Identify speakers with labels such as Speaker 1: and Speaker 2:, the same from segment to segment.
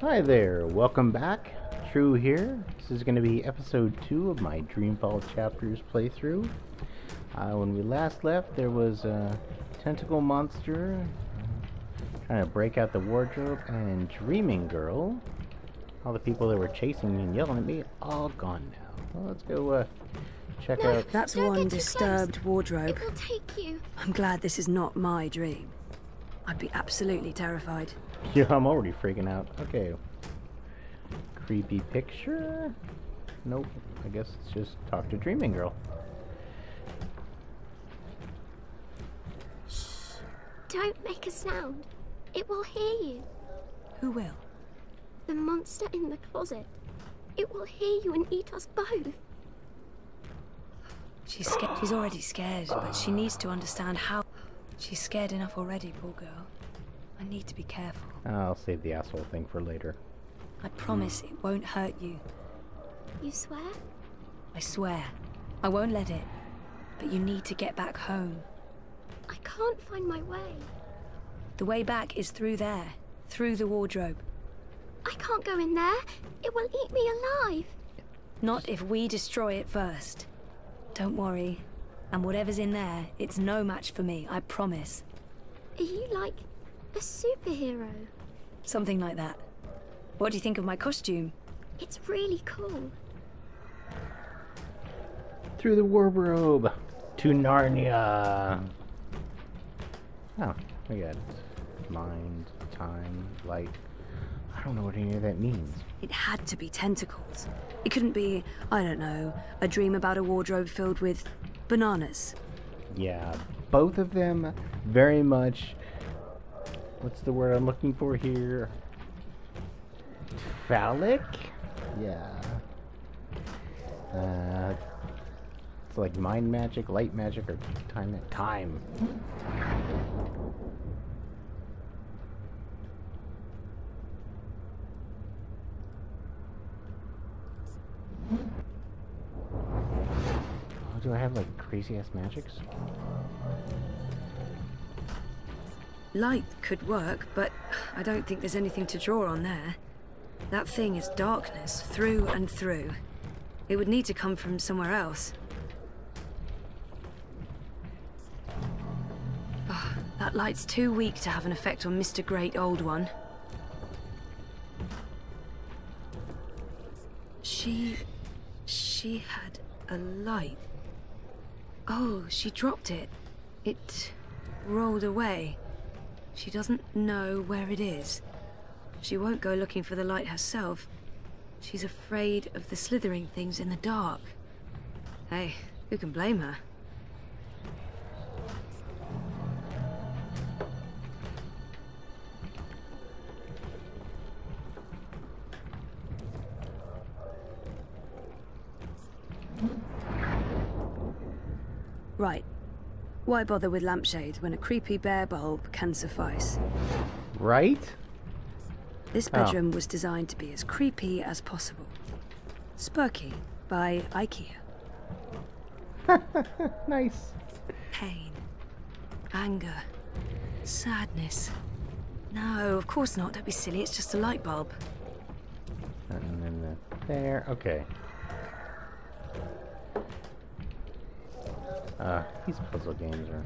Speaker 1: Hi there, welcome back. True here. This is going to be episode 2 of my Dreamfall Chapters playthrough. Uh, when we last left, there was a tentacle monster trying to break out the wardrobe, and Dreaming Girl. All the people that were chasing me and yelling at me, all gone now. Well, let's go uh, check
Speaker 2: No.
Speaker 1: out.
Speaker 2: That's one disturbed
Speaker 3: close.
Speaker 2: wardrobe.
Speaker 3: It will take you.
Speaker 2: I'm glad this is not my dream. I'd be absolutely terrified.
Speaker 1: Yeah, I'm already freaking out. Okay. Creepy picture? Nope. I guess it's just talk to Dreaming Girl.
Speaker 3: Don't make a sound. It will hear you.
Speaker 2: Who will?
Speaker 3: The monster in the closet. It will hear you and eat us both.
Speaker 2: She's scared. She's already scared, but she needs to understand how. She's scared enough already, poor girl. I need to be careful.
Speaker 1: I'll save the asshole thing for later.
Speaker 2: I promise it won't hurt you.
Speaker 3: You swear?
Speaker 2: I swear. I won't let it. But you need to get back home.
Speaker 3: I can't find my way.
Speaker 2: The way back is through there, through the wardrobe.
Speaker 3: I can't go in there. It will eat me alive.
Speaker 2: Not if we destroy it first. Don't worry. And whatever's in there, it's no match for me, I promise.
Speaker 3: Are you like a superhero?
Speaker 2: Something like that. What do you think of my costume?
Speaker 3: It's really cool.
Speaker 1: Through the wardrobe to Narnia. Oh, I got mind, time, light. I don't know what any of that means.
Speaker 2: It had to be tentacles. It couldn't be, I don't know, a dream about a wardrobe filled with bananas.
Speaker 1: Yeah, both of them very much. What's the word I'm looking for here? Phallic? Yeah. Uh, it's like mind magic, light magic, or time. Time. Oh, do I have like crazy ass magics?
Speaker 2: Light could work, but I don't think there's anything to draw on there. That thing is darkness, through and through. It would need to come from somewhere else. Ah, that light's too weak to have an effect on Mr. Great Old One. She... she had a light. Oh, she dropped it. It rolled away. She doesn't know where it is. She won't go looking for the light herself. She's afraid of the slithering things in the dark. Hey, who can blame her? Why bother with lampshade when a creepy bare bulb can suffice?
Speaker 1: Right?
Speaker 2: This
Speaker 1: Oh.
Speaker 2: bedroom was designed to be as creepy as possible. Spooky by IKEA.
Speaker 1: Nice.
Speaker 2: Pain, anger, sadness. No, of course not. Don't be silly. It's just a light bulb.
Speaker 1: And then the, there. Okay. Uh, these puzzle games are.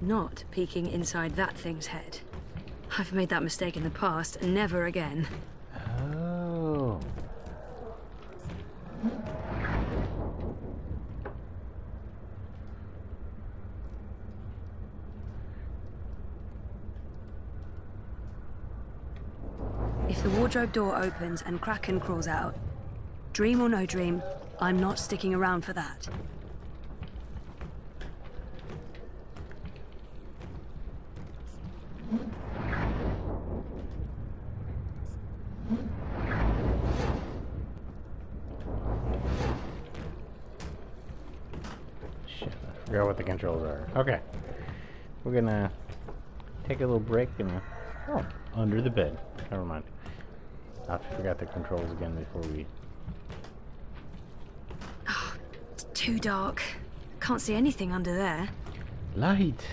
Speaker 2: Not peeking inside that thing's head. I've made that mistake in the past, and never again.
Speaker 1: Oh.
Speaker 2: If the wardrobe door opens and Kraken crawls out, dream or no dream, I'm not sticking around for that.
Speaker 1: Forgot what the controls are. Okay. We're gonna take a little break and. Oh, under the bed. Never mind. I forgot the controls again before we.
Speaker 2: It's too dark. Can't see anything under there.
Speaker 1: Light!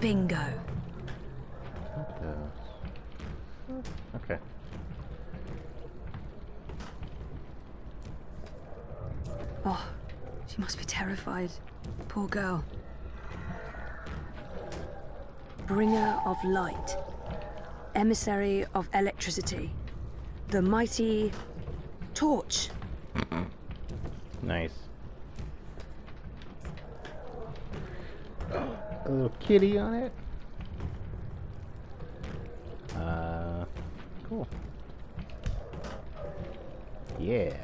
Speaker 2: Bingo.
Speaker 1: What the? Okay.
Speaker 2: Oh, she must be terrified. Poor girl. Bringer of light. Emissary of electricity. The mighty torch.
Speaker 1: Nice. A little kitty on it. Uh, cool. Yeah.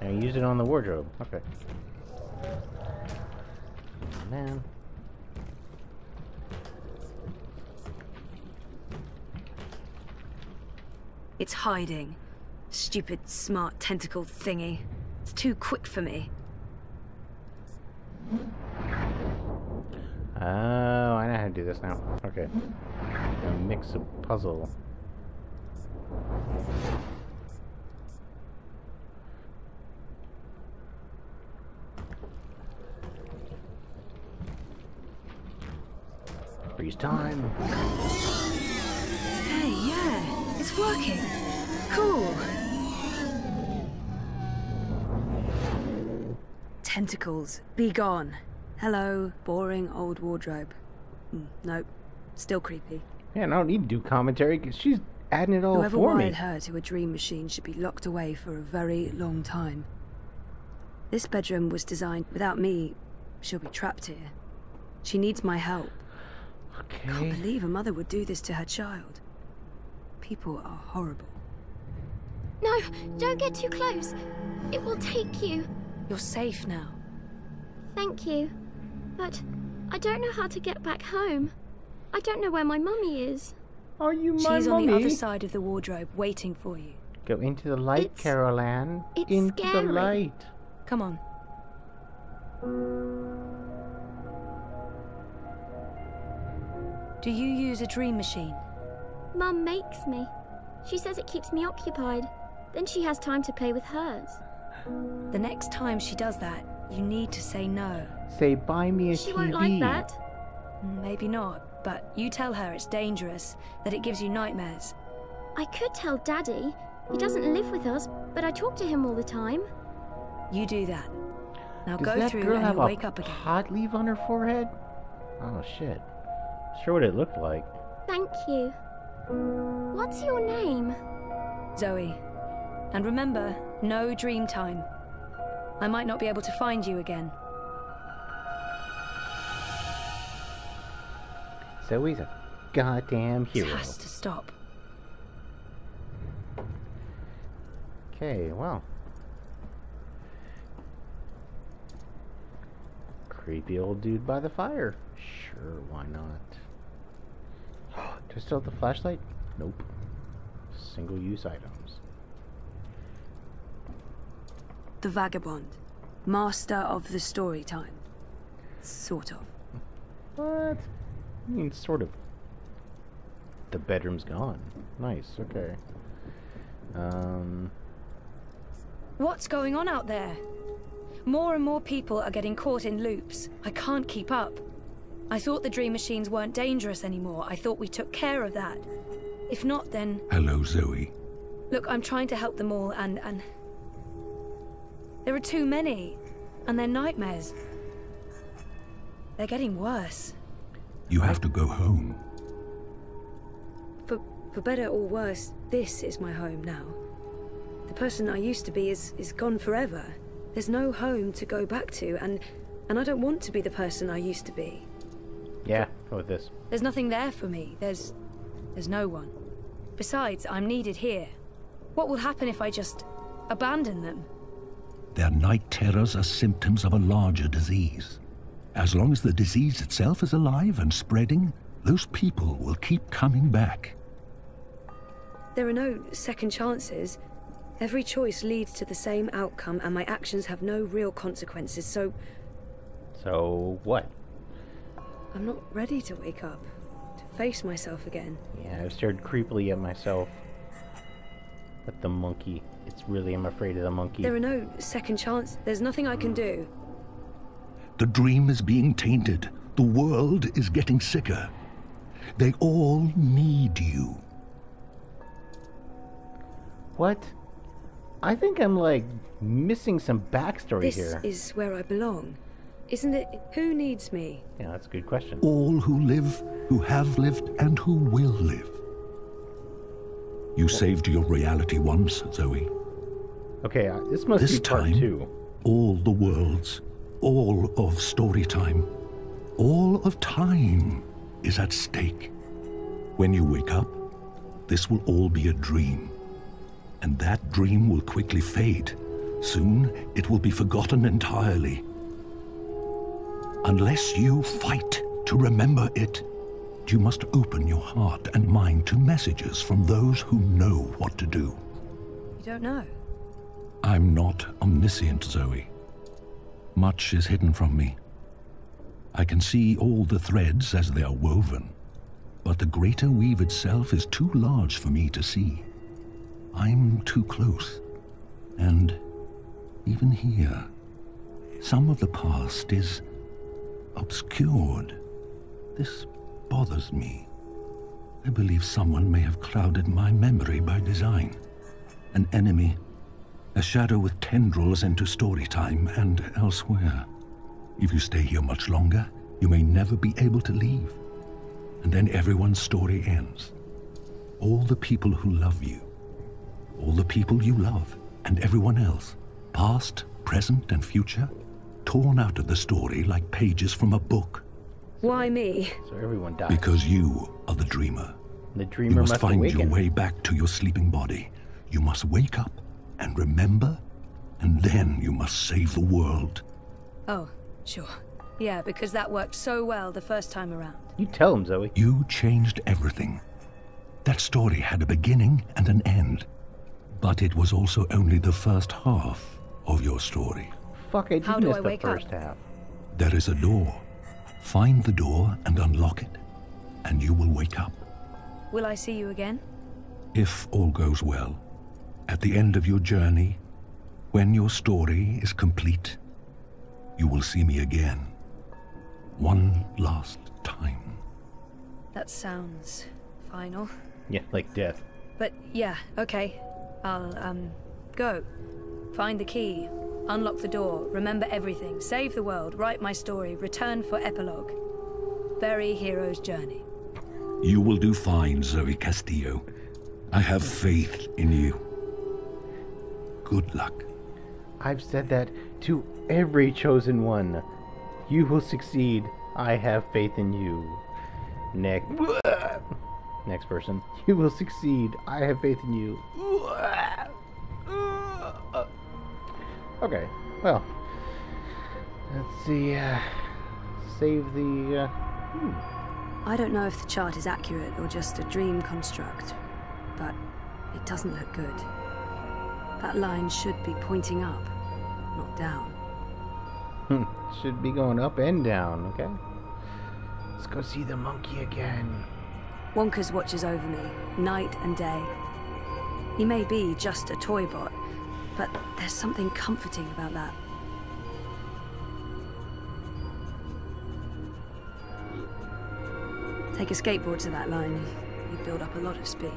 Speaker 1: And use it on the wardrobe. Okay. Oh, man.
Speaker 2: It's hiding. Stupid, smart tentacle thingy. It's too quick for me.
Speaker 1: Oh, I know how to do this now. Okay. Gonna mix a puzzle. Time.
Speaker 2: Hey, yeah, it's working. Cool. Tentacles, be gone. Hello, boring old wardrobe. Mm, nope, still creepy.
Speaker 1: Man, I don't need to do commentary 'cause she's adding it all
Speaker 2: Whoever
Speaker 1: for me.
Speaker 2: Whoever wired her to a dream machine should be locked away for a very long time. This bedroom was designed without me. She'll be trapped here. She needs my help. Can't believe a mother would do this to her child. People are horrible.
Speaker 3: No, don't get too close. It will take you.
Speaker 2: You're safe now.
Speaker 3: Thank you. But I don't know how to get back home. I don't know where my mummy is.
Speaker 1: Are you my
Speaker 2: She's on the other side of the wardrobe, waiting for you.
Speaker 1: Go into the light,
Speaker 3: It's-
Speaker 1: Carol Anne.
Speaker 3: it's
Speaker 1: into
Speaker 3: scary.
Speaker 1: the light.
Speaker 2: Come on. Do you use a dream machine?
Speaker 3: Mum makes me. She says it keeps me occupied. Then she has time to play with hers.
Speaker 2: The next time she does that, you need to say no.
Speaker 1: Say, buy me a
Speaker 3: She
Speaker 1: TV.
Speaker 3: won't like that.
Speaker 2: Maybe not, but you tell her it's dangerous, that it gives you nightmares.
Speaker 3: I could tell Daddy. He doesn't live with us, but I talk to him all the time.
Speaker 2: You do that. Now
Speaker 1: Does
Speaker 2: go
Speaker 1: that
Speaker 2: through
Speaker 1: girl
Speaker 2: and
Speaker 1: have
Speaker 2: you'll
Speaker 1: a
Speaker 2: wake up again.
Speaker 1: Hot leave on her forehead? Oh shit. Sure what it looked like.
Speaker 3: Thank you. What's your name?
Speaker 2: Zoe. And remember, no dream time. I might not be able to find you again.
Speaker 1: Zoe's a goddamn
Speaker 2: This
Speaker 1: hero.
Speaker 2: has to stop.
Speaker 1: Okay, well. Creepy old dude by the fire. Sure, why not? Do I still have the flashlight? Nope. Single use items.
Speaker 2: The Vagabond. Master of the story time. Sort of.
Speaker 1: What? I mean, sort of. The bedroom's gone. Nice, okay. Um.
Speaker 2: What's going on out there? More and more people are getting caught in loops. I can't keep up. I thought the dream machines weren't dangerous anymore. I thought we took care of that. If not, then.
Speaker 4: Hello, Zoe.
Speaker 2: Look, I'm trying to help them all, and. and. There are too many. And they're nightmares. They're getting worse.
Speaker 4: You have to go home.
Speaker 2: For, for better or worse, this is my home now. The person I used to be is, is gone forever. There's no home to go back to, and, and I don't want to be the person I used to be.
Speaker 1: Yeah, go with this.
Speaker 2: There's nothing there for me. There's. there's no one. Besides, I'm needed here. What will happen if I just abandon them?
Speaker 4: Their night terrors are symptoms of a larger disease. As long as the disease itself is alive and spreading, those people will keep coming back.
Speaker 2: There are no second chances. Every choice leads to the same outcome, and my actions have no real consequences, so
Speaker 1: So, what?
Speaker 2: I'm not ready to wake up, to face myself again.
Speaker 1: Yeah, I've stared creepily at myself. At the monkey. It's really, I'm afraid of the monkey.
Speaker 2: There are no second chance. There's nothing I can do.
Speaker 4: The dream is being tainted. The world is getting sicker. They all need you.
Speaker 1: What? I think I'm like missing some backstory
Speaker 2: This
Speaker 1: here.
Speaker 2: is where I belong. Isn't it? Who needs me?
Speaker 1: Yeah, that's a good question.
Speaker 4: All who live, who have lived, and who will live. You saved your reality once, Zoe.
Speaker 1: Okay, uh, this must
Speaker 4: This
Speaker 1: be part
Speaker 4: time,
Speaker 1: two.
Speaker 4: all the worlds, all of story time, all of time is at stake. When you wake up, this will all be a dream. And that dream will quickly fade. Soon, it will be forgotten entirely. Unless you fight to remember it, you must open your heart and mind to messages from those who know what to do.
Speaker 2: You don't know.
Speaker 4: I'm not omniscient, Zoe. Much is hidden from me. I can see all the threads as they are woven, but the greater weave itself is too large for me to see. I'm too close. And even here, some of the past is obscured. This bothers me. I believe someone may have clouded my memory by design. An enemy a shadow with tendrils into story time and elsewhere. If you stay here much longer, you may never be able to leave. And then everyone's story ends. All the people who love you, all the people you love, and everyone else, past, present, and future, torn out of the story like pages from a book.
Speaker 2: Why me?
Speaker 1: So everyone dies.
Speaker 4: Because you are the dreamer.
Speaker 1: the dreamer
Speaker 4: You
Speaker 1: dreamer
Speaker 4: must find
Speaker 1: awaken.
Speaker 4: your way back to your sleeping body. You must wake up and remember, and then you must save the world.
Speaker 2: Oh, sure. Yeah, because that worked so well the first time around.
Speaker 1: You tell him, Zoe.
Speaker 4: You changed everything. That story had a beginning and an end. But it was also only the first half of your story.
Speaker 1: Fuck, I did
Speaker 2: How do
Speaker 1: miss
Speaker 2: I
Speaker 1: the
Speaker 2: wake up?
Speaker 1: half.
Speaker 4: There is a door. Find the door and unlock it, and you will wake up.
Speaker 2: Will I see you again?
Speaker 4: If all goes well, at the end of your journey, when your story is complete, you will see me again. One last time.
Speaker 2: That sounds final.
Speaker 1: Yeah, like death.
Speaker 2: But yeah, okay. I'll, um, go. Find the key. Unlock the door. Remember everything. Save the world. Write my story. Return for epilogue. Bury hero's journey.
Speaker 4: You will do fine, Zoe Castillo. I have faith in you. Good luck.
Speaker 1: I've said that to every chosen one. You will succeed. I have faith in you. Next. Next person. You will succeed. I have faith in you. Okay. Well. Let's see. Uh, save the. Uh, hmm.
Speaker 2: I don't know if the chart is accurate or just a dream construct, but it doesn't look good. That line should be pointing up, not down.
Speaker 1: Hmm, Should be going up and down, okay? Let's go see the monkey again.
Speaker 2: Wonkers watches over me, night and day. He may be just a toy bot, but there's something comforting about that. Take a skateboard to that line, you build up a lot of speed.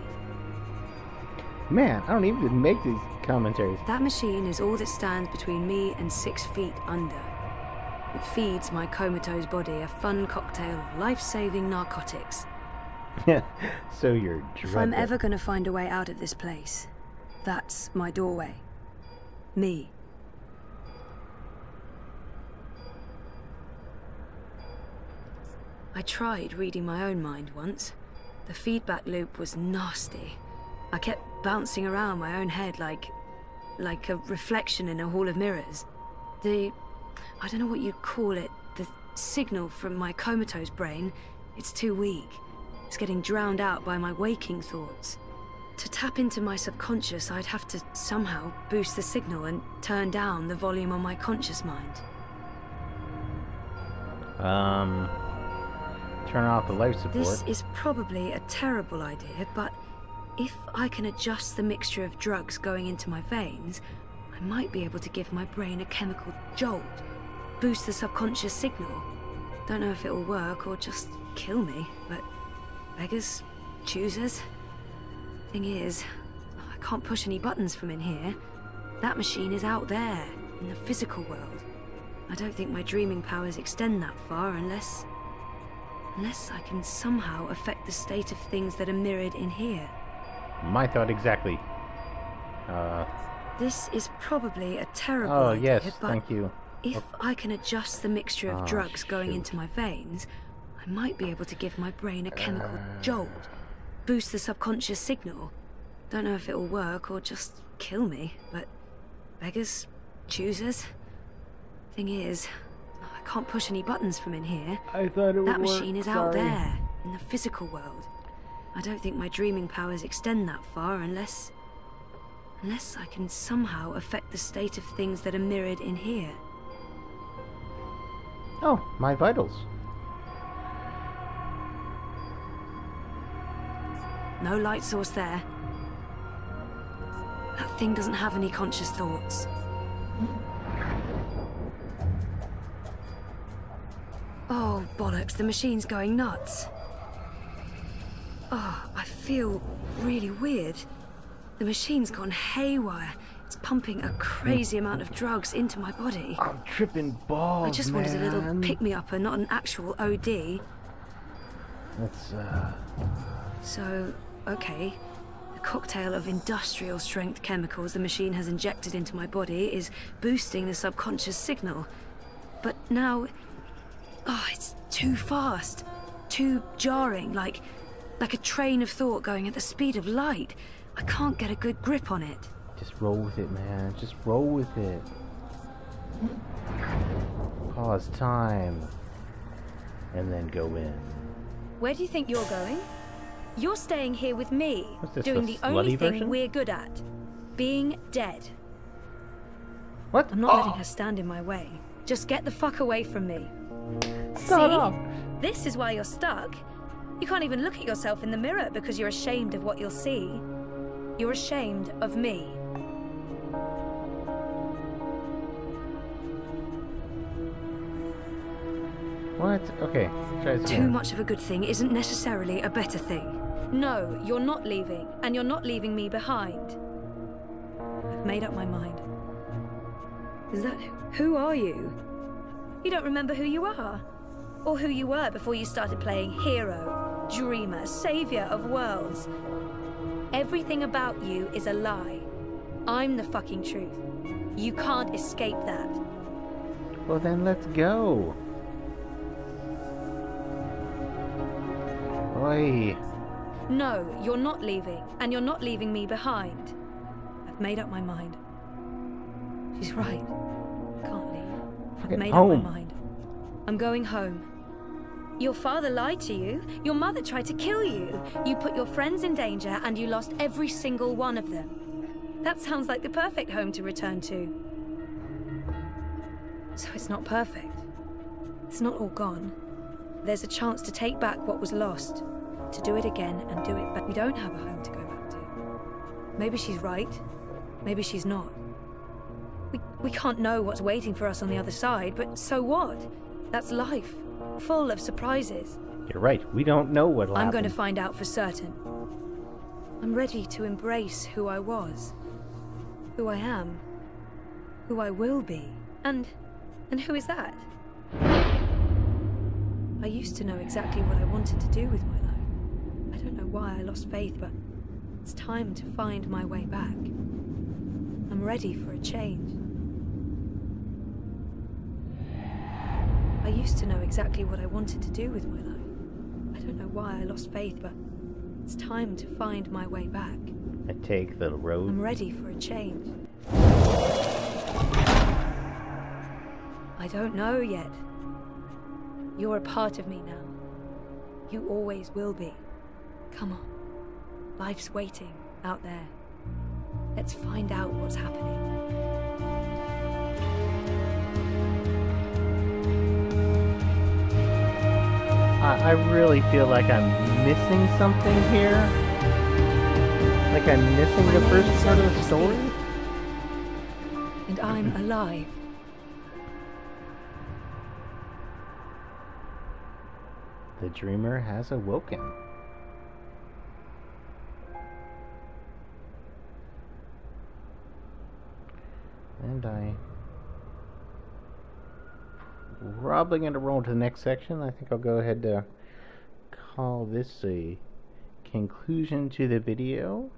Speaker 1: Man, I don't even make these commentaries.
Speaker 2: That machine is all that stands between me and six feet under. It feeds my comatose body a fun cocktail of life-saving narcotics.
Speaker 1: so you're
Speaker 2: If I'm ever going to find a way out of this place, that's my doorway. Me. I tried reading my own mind once. The feedback loop was nasty. I kept bouncing around my own head like. like a reflection in a hall of mirrors. The. I don't know what you'd call it. The signal from my comatose brain, it's too weak. It's getting drowned out by my waking thoughts. To tap into my subconscious, I'd have to somehow boost the signal and turn down the volume on my conscious mind.
Speaker 1: Um, turn off the life support.
Speaker 2: This is probably a terrible idea, but if I can adjust the mixture of drugs going into my veins, I might be able to give my brain a chemical jolt, boost the subconscious signal. Don't know if it will work or just kill me, but beggars, choosers. Thing is, I can't push any buttons from in here. That machine is out there, in the physical world. I don't think my dreaming powers extend that far unless... Unless I can somehow affect the state of things that are mirrored in here.
Speaker 1: My thought exactly. Uh,
Speaker 2: This is probably a terrible
Speaker 1: oh,
Speaker 2: idea,
Speaker 1: yes,
Speaker 2: but
Speaker 1: thank you.
Speaker 2: if I can adjust the mixture of
Speaker 1: Ah,
Speaker 2: drugs going
Speaker 1: shoot.
Speaker 2: into my veins, I might be able to give my brain a chemical
Speaker 1: Uh.
Speaker 2: jolt, boost the subconscious signal. Don't know if it'll work or just kill me, but beggars, choosers. Thing is, I can't push any buttons from in here.
Speaker 1: I thought it
Speaker 2: That machine is out there, in the physical world. I don't think my dreaming powers extend that far unless. unless I can somehow affect the state of things that are mirrored in here.
Speaker 1: Oh, my vitals.
Speaker 2: No light source there. That thing doesn't have any conscious thoughts. Oh, bollocks, the machine's going nuts. Oh, I feel really weird. The machine's gone haywire. It's pumping a crazy amount of drugs into my body.
Speaker 1: I'm tripping balls,
Speaker 2: I just wanted a little pick-me-upper, not an actual OD.
Speaker 1: That's, uh...
Speaker 2: So, okay. The cocktail of industrial strength chemicals the machine has injected into my body is boosting the subconscious signal. But now. Oh, it's too fast. Too jarring, like. like a train of thought going at the speed of light. I can't get a good grip on it.
Speaker 1: Just roll with it, man. Just roll with it. Pause time. And then go in.
Speaker 5: Where do you think you're going? You're staying here with me,
Speaker 1: this,
Speaker 5: doing
Speaker 1: the
Speaker 5: only thing
Speaker 1: version?
Speaker 5: we're good at being dead.
Speaker 1: What?
Speaker 2: I'm not
Speaker 1: Oh,
Speaker 2: letting ah! her stand in my way.
Speaker 5: Just get the fuck away from me.
Speaker 1: Shut
Speaker 5: See?
Speaker 1: up.
Speaker 5: This is why you're stuck. You can't even look at yourself in the mirror because you're ashamed of what you'll see. You're ashamed of me.
Speaker 1: What? Okay,
Speaker 2: Too much of a good thing isn't necessarily a better thing.
Speaker 5: No, you're not leaving, and you're not leaving me behind.
Speaker 2: I've made up my mind. Is that. Who are you?
Speaker 5: You don't remember who you are? Or who you were before you started playing hero, dreamer, savior of worlds. Everything about you is a lie. I'm the fucking truth. You can't escape that.
Speaker 1: Well, then let's go. Oi.
Speaker 5: No, you're not leaving, and you're not leaving me behind.
Speaker 2: I've made up my mind. She's right. I can't leave. I've made
Speaker 1: home.
Speaker 2: up my mind.
Speaker 5: I'm going home. Your father lied to you. Your mother tried to kill you. You put your friends in danger, and you lost every single one of them. That sounds like the perfect home to return to.
Speaker 2: So it's not perfect. It's not all gone. There's a chance to take back what was lost, to do it again and do it, but we don't have a home to go back to. Maybe she's right. Maybe she's not. We, we can't know what's waiting for us on the other side, but so what? That's life, full of surprises.
Speaker 1: You're right. We don't know what'll
Speaker 2: I'm
Speaker 1: happen.
Speaker 2: going to find out for certain. I'm ready to embrace who I was, who I am, who I will be.
Speaker 5: And. and who is that?
Speaker 2: I used to know exactly what I wanted to do with my don't know why I lost faith, but it's time to find my way back. I'm ready for a change. I used to know exactly what I wanted to do with my life. I don't know why I lost faith, but it's time to find my way back.
Speaker 1: I take the road.
Speaker 2: I'm ready for a change. I don't know yet. You're a part of me now. You always will be. Come on. Life's waiting out there. Let's find out what's happening.
Speaker 1: I, I really feel like I'm missing something here. Like I'm missing
Speaker 2: My
Speaker 1: the first part of the story.
Speaker 2: And I'm alive.
Speaker 1: The dreamer has awoken. And I probably going to roll to the next section. I think I'll go ahead to call this a conclusion to the video.